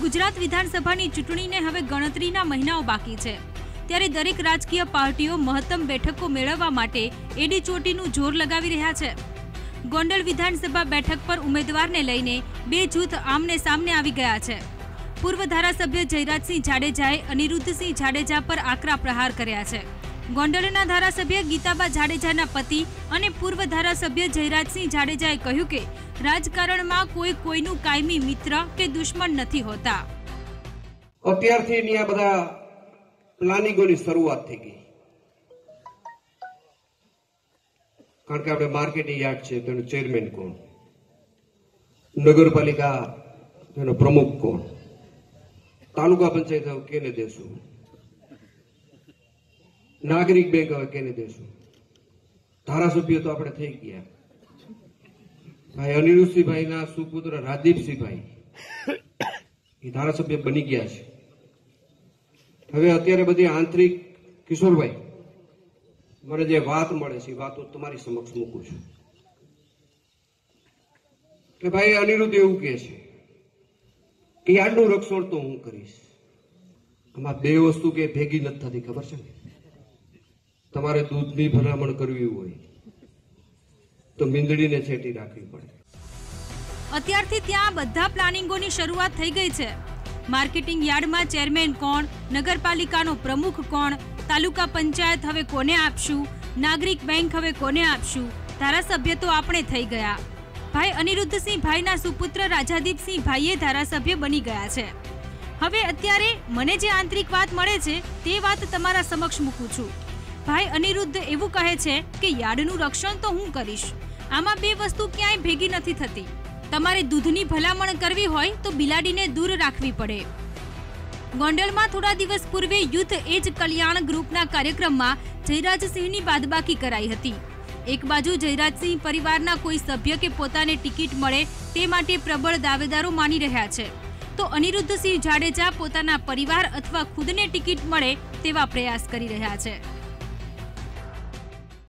ગુજરાત વિધાનસભાની ચૂંટણીને હવે ગણતરીના મહિનાઓ બાકી છે. ત્યારે દરેક રાજકીય પાર્ટીઓ મહત્તમ બેઠકો મેળવવા માટે એડી ચોટીનું જોર લગાવી રહ્યા છે. ગોંડલ વિધાનસભા બેઠક પર ઉમેદવારને લઈને બે જૂથ આમને સામને આવી ગયા છે. પૂર્વ ધારાસભ્ય જયરાજસિંહ જાડેજાએ અનિરુદ્ધસિંહ જાડેજા પર આકરા પ્રહાર કર્યા છે. ગોંડલના ધારાસભ્ય ગીતાબા જાડેજાના પતિ અને પૂર્વ ધારાસભ્ય જયરાજસિંહ જાડેજાએ કહ્યું કે, રાજકારણમાં કોઈ કોઈનું કાયમી મિત્ર કે દુશ્મન નથી હોતા. અત્યારથી એની બધા પ્લાનિંગોની શરૂઆત થઈ ગઈ. કારણ કે આપણે માર્કેટિંગ યાર્ડ છે, તેનું ચેરમેન કોણ? નગરપાલિકા, તેનો પ્રમુખ કોણ? તાલુકા પંચાયત કેને દેશું? નાગરિક બેંક હવે કેને દેશું? ધારાસભ્ય તો આપણે થઈ ગયા. ભાઈ અનિરુદ્ધસિંહભાઈના સુપુત્ર રાદીપસિંહભાઈ એ ધારાસભ્ય બની ગયા છે. હવે અત્યારે બધી આંતરિક કિશોરભાઈ, મને જે વાત મળે છે એ વાતો તમારી સમક્ષ મૂકું છું. કે ભાઈ અનિરુદ્ધ એવું કહે છે કે યાર્ડનું રક્ષણ તો હું કરીશ. આમાં બે વસ્તુ કે ભેગી નથી થતી, ખબર છે ને? તમારે દૂધની ભલામણ કરવી હોય તો મીંદડીને છેટી રાખવી પડે. અત્યારથી ત્યાં બધા પ્લાનિંગોની શરૂઆત થઈ ગઈ છે. માર્કેટિંગ યાર્ડમાં ચેરમેન કોણ, નગરપાલિકાનો પ્રમુખ કોણ, તાલુકા પંચાયત હવે કોને આપશું, નાગરિક બેંક હવે કોને આપશું, ધારાસભ્ય તો આપણે થઈ ગયા. ભાઈ અનિરુદ્ધસિંહ ભાઈના સુપુત્ર રાજાદીપસિંહ ભાઈએ ધારાસભ્ય બની ગયા છે. હવે અત્યારે મને જે આંતરિક વાત મળે છે, તે વાત તમારા સમક્ષ મૂકું છું. ભાઈ અનિરુદ્ધ એવું કહે છે કે યાર્ડનું રક્ષણ તો હું કરીશ. આમાં બે વસ્તુ ક્યાંય ભેગી નથી થતી. તમારે દૂધની ભલામણ કરવી હોય તો બિલાડીને દૂર રાખવી પડે. ગોંડલમાં થોડા દિવસ પૂર્વે યુથ એજ કલ્યાણ ગ્રુપના કાર્યક્રમમાં જયરાજસિંહની બાદબાકી કરાઈ હતી. એક બાજુ જયરાજસિંહ પરિવારના કોઈ સભ્ય કે પોતાને ટિકિટ મળે તે માટે પ્રબળ દાવેદારો માની રહ્યા છે. તો અનિરુદ્ધસિંહ જાડેજા પોતાના પરિવાર અથવા ખુદને ટિકિટ મળે તેવા પ્રયાસ કરી રહ્યા છે.